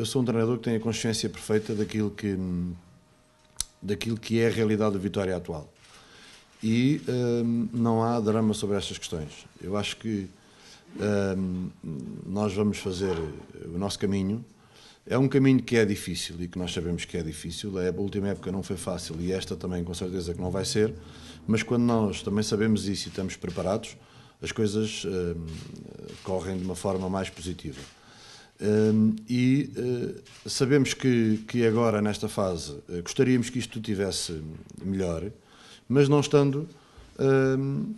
eu sou um treinador que tem a consciência perfeita daquilo que, daquilo que é a realidade da Vitória atual. E hum, não há drama sobre estas questões. Eu acho que hum, nós vamos fazer o nosso caminho. É um caminho que é difícil e que nós sabemos que é difícil. A última época não foi fácil e esta também, com certeza, que não vai ser. Mas quando nós também sabemos isso e estamos preparados, as coisas hum, correm de uma forma mais positiva. Um, e uh, sabemos que, que agora, nesta fase, uh, gostaríamos que isto tivesse melhor, mas não estando, um,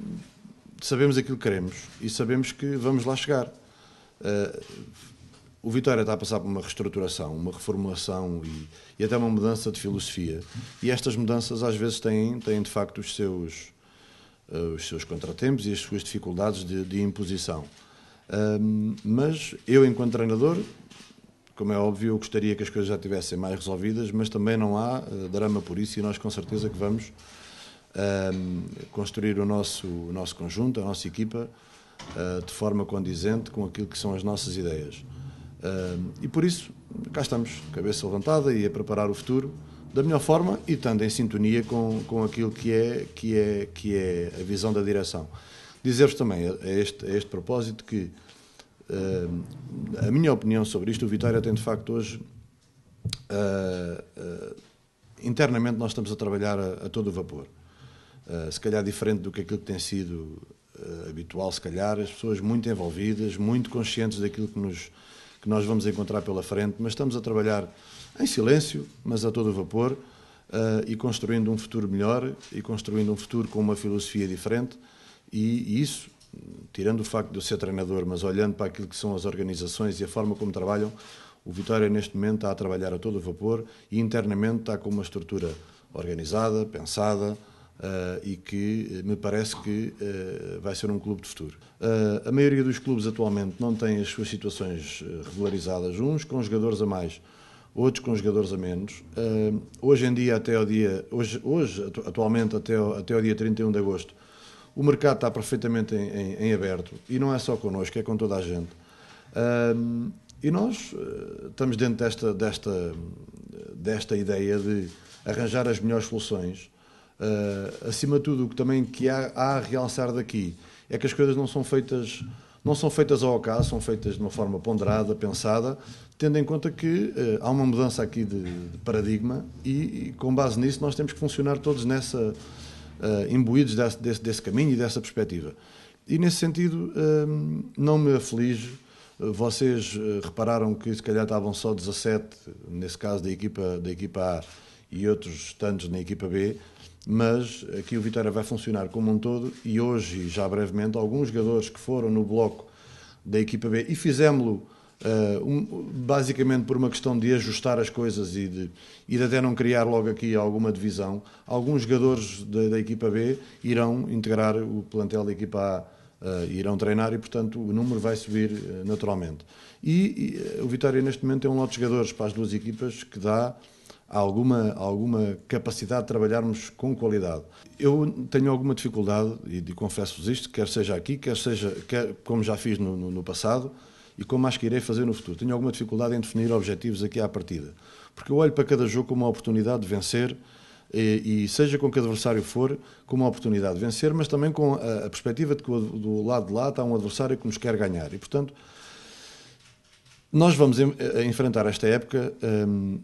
sabemos aquilo que queremos e sabemos que vamos lá chegar. Uh, o Vitória está a passar por uma reestruturação, uma reformulação e, e, até uma mudança de filosofia. E estas mudanças, às vezes, têm, têm de facto os seus, os seus contratempos e as suas dificuldades de, de imposição. Um, mas eu, enquanto treinador, como é óbvio, eu gostaria que as coisas já tivessem mais resolvidas, mas também não há uh, drama por isso e nós com certeza que vamos um, construir o nosso, o nosso conjunto, a nossa equipa, uh, de forma condizente com aquilo que são as nossas ideias. e por isso, cá estamos, cabeça levantada e a preparar o futuro da melhor forma e estando em sintonia com, com aquilo que é, que, é, que é a visão da direção. Dizer-vos também, a este, a este propósito, que uh, a minha opinião sobre isto, o Vitória tem de facto hoje. Uh, uh, internamente nós estamos a trabalhar a, a todo o vapor. se calhar diferente do que aquilo que tem sido habitual, se calhar, as pessoas muito envolvidas, muito conscientes daquilo que, nos, que nós vamos encontrar pela frente, mas estamos a trabalhar em silêncio, mas a todo o vapor, e construindo um futuro melhor e construindo um futuro com uma filosofia diferente e, isso, tirando o facto de eu ser treinador, mas olhando para aquilo que são as organizações e a forma como trabalham, o Vitória neste momento está a trabalhar a todo vapor e internamente está com uma estrutura organizada, pensada, Uh, e que me parece que uh, vai ser um clube de futuro. Uh, a maioria dos clubes atualmente não tem as suas situações regularizadas, uns com jogadores a mais, outros com jogadores a menos. hoje em dia, até o dia, hoje, hoje atualmente até, até o dia 31 de agosto, o mercado está perfeitamente em, em, em, aberto e não é só connosco, é com toda a gente. Um, e nós uh, estamos dentro desta, desta, desta ideia de arranjar as melhores soluções. Uh, acima de tudo, o que também que há, há, a realçar daqui é que as coisas não são feitas não são feitas ao acaso, são feitas de uma forma ponderada, pensada, tendo em conta que uh, há uma mudança aqui de, de paradigma e, e, com base nisso nós temos que funcionar todos nessa uh, imbuídos desse, desse, desse, caminho e dessa perspectiva. E nesse sentido, uh, não me aflige. Uh, vocês repararam que se calhar estavam só 17, nesse caso da equipa, da equipa A e outros tantos na equipa B, mas aqui o Vitória vai funcionar como um todo e hoje, já brevemente, alguns jogadores que foram no bloco da equipa B e fizemos-lo Uh, um, basicamente por uma questão de ajustar as coisas e de, e até não criar logo aqui alguma divisão, alguns jogadores da, da equipa B irão integrar o plantel da equipa A, uh, irão treinar e, portanto, o número vai subir uh, naturalmente. E, e o Vitória, neste momento, tem um lote de jogadores para as duas equipas que dá alguma, alguma capacidade de trabalharmos com qualidade. Eu tenho alguma dificuldade, e, e confesso-vos isto, quer seja aqui, quer seja, quer, como já fiz no, no, no passado, e como acho que irei fazer no futuro. Tenho alguma dificuldade em definir objetivos aqui à partida, porque eu olho para cada jogo como uma oportunidade de vencer e, e seja com que adversário for, como uma oportunidade de vencer, mas também com a, a perspectiva de que do lado de lá está um adversário que nos quer ganhar. E, portanto, nós vamos enfrentar esta época um,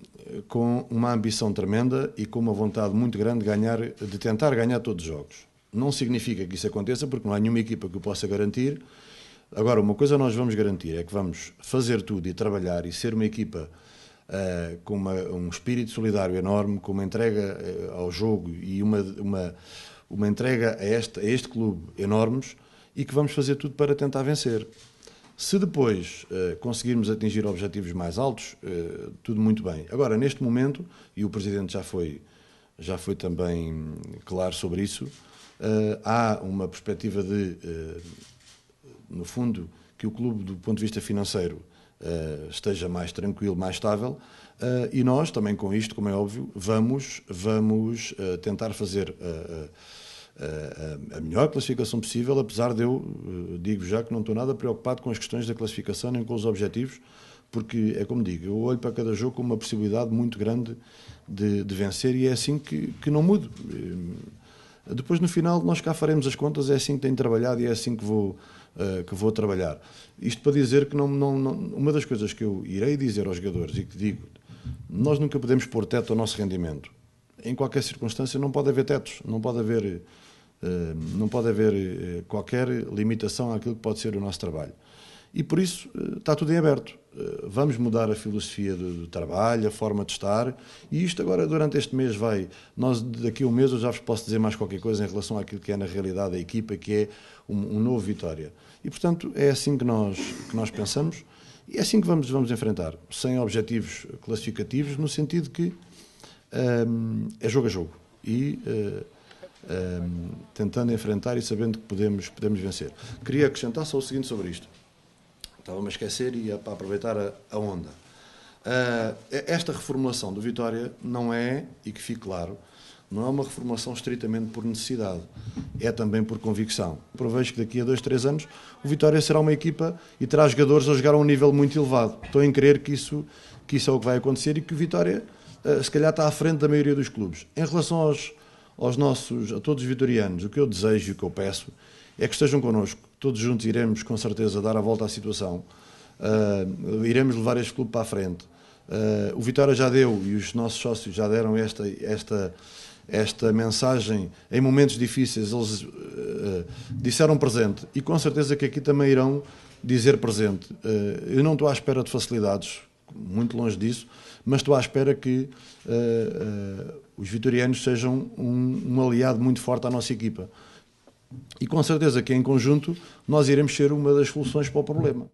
com uma ambição tremenda e com uma vontade muito grande de, ganhar, de tentar ganhar todos os jogos. Não significa que isso aconteça, porque não há nenhuma equipa que o possa garantir, Agora, uma coisa nós vamos garantir é que vamos fazer tudo e trabalhar e ser uma equipa uh, com uma, um espírito solidário enorme, com uma entrega uh, ao jogo e uma, uma, uma entrega a este, a este clube enormes e que vamos fazer tudo para tentar vencer. Se depois uh, conseguirmos atingir objetivos mais altos, tudo muito bem. Agora, neste momento, e o Presidente já foi, já foi também claro sobre isso, há uma perspectiva de no fundo, que o clube, do ponto de vista financeiro, uh, esteja mais tranquilo, mais estável. Uh, e nós, também com isto, como é óbvio, vamos, vamos uh, tentar fazer a melhor classificação possível, apesar de eu, digo já que não estou nada preocupado com as questões da classificação nem com os objetivos, porque é como digo, eu olho para cada jogo com uma possibilidade muito grande de, de vencer e é assim que, que não mudo. Eh, depois, no final, nós cá faremos as contas, é assim que tenho trabalhado e é assim que vou, uh, que vou trabalhar. Isto para dizer que não, não, não, uma das coisas que eu irei dizer aos jogadores e que digo, nós nunca podemos pôr teto ao nosso rendimento. Em qualquer circunstância não pode haver tetos, não pode haver, uh, não pode haver uh, qualquer limitação àquilo que pode ser o nosso trabalho. E por isso está tudo em aberto. Vamos mudar a filosofia do, do, trabalho, a forma de estar, e isto agora, durante este mês, vai. Nós, daqui a um mês, eu já vos posso dizer mais qualquer coisa em relação àquilo que é, na realidade, a equipa, que é um, um novo Vitória. E, portanto, é assim que nós, que nós pensamos e é assim que vamos, vamos enfrentar, sem objetivos classificativos, no sentido que um, é jogo a jogo. E. Uh, um, tentando enfrentar e sabendo que podemos, podemos vencer. Queria acrescentar só o seguinte sobre isto. Estava-me a esquecer e para aproveitar a, a onda. Uh, esta reformulação do Vitória não é, e que fique claro, não é uma reformulação estritamente por necessidade, é também por convicção. Provejo que daqui a dois, três anos o Vitória será uma equipa e terá jogadores a jogar a um nível muito elevado. Estou em crer que isso, que isso é o que vai acontecer e que o Vitória, uh, se calhar, está à frente da maioria dos clubes. Em relação aos, aos nossos, a todos os vitorianos, o que eu desejo e o que eu peço é que estejam connosco. Todos juntos iremos, com certeza, dar a volta à situação. Uh, iremos levar este clube para a frente. Uh, o Vitória já deu e os nossos sócios já deram esta, esta, esta mensagem em momentos difíceis. Eles uh, disseram presente e com certeza que aqui também irão dizer presente. eu não estou à espera de facilidades, muito longe disso, mas estou à espera que os vitorianos sejam um, um aliado muito forte à nossa equipa. E com certeza que em conjunto nós iremos ser uma das soluções para o problema.